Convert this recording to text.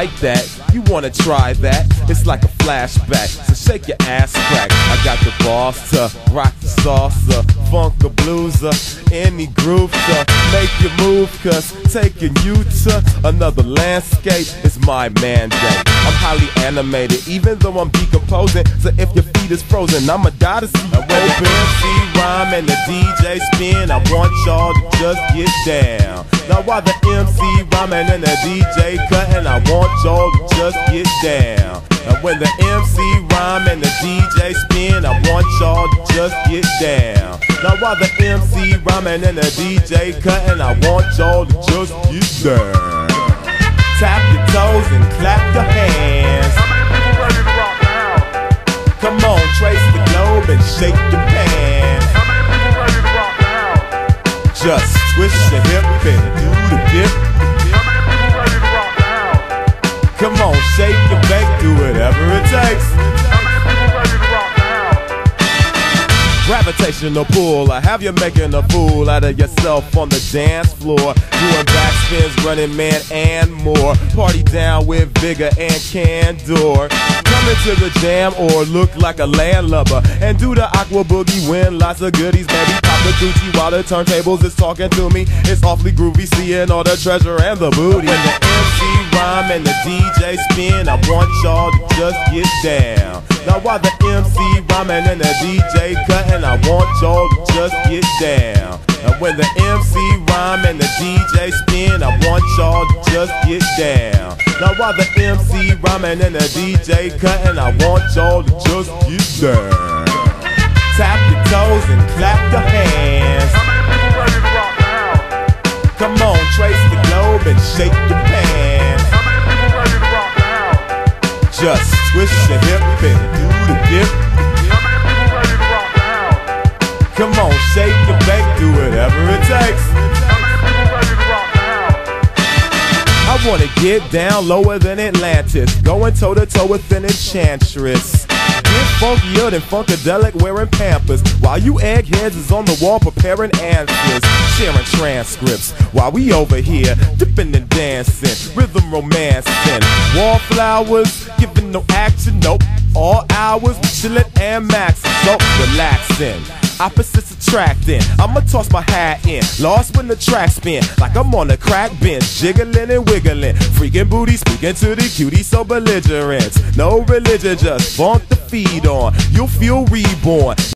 like that? You wanna try that? It's like a flashback, so shake your ass crack. I got the balls to rock the salsa, funk the blueser, any groove to make you move, cause taking you to another landscape is my mandate. I'm highly animated, even though I'm decomposing. So if your feet is frozen, I'ma die to see the MC rhyme and the DJ spin, I want y'all to just get down. Now while the MC rhyming and the DJ cutting, I want y'all to just get down. And when the MC rhyme and the DJ spin, I want y'all to just get down. Now while the MC rhyming and the DJ cutting, I want y'all to just get down. Tap your toes and clap your hands. And shake your pants. Just twist your hip and do the dip. Come on, shake your bake, Gravitational pull, I have you making a fool out of yourself on the dance floor. Doing backspins, running man, and more. Party down with vigor and candor. Coming to the jam or look like a landlubber. And do the aqua boogie, win lots of goodies, baby. Pop the Gucci while the turntables is talking to me. It's awfully groovy, seeing all the treasure and the booty. When the MC rhyme and the DJ spin, I want y'all to just get down. Now while the MC rhyming and the DJ cutting, I want y'all to just get down. And when the MC rhyme and the DJ spin, I want y'all to just get down. Now while the MC rhyming and the DJ cutting, I want y'all to just get down. Tap your toes and clap your hands. Come on, trace the globe and shake your pants. Just twist your hip and do the dip. Come on, shake your bake, do whatever it takes. I wanna get down lower than Atlantis, going toe to toe with an enchantress. Get funkier than Funkadelic wearing Pampers, while you eggheads is on the wall preparing answers, sharing transcripts, while we over here dipping and dancing, rhythm romancing, wallflowers, giving no action, nope. All hours, chillin' and maxin', so relaxing. Opposites attracting. I'ma toss my hat in. Lost when the track spin. Like I'm on a crack bench. Jiggling and wiggling. Freaking booty speaking to the cutie so belligerent. No religion, just bonk the feed on. You'll feel reborn.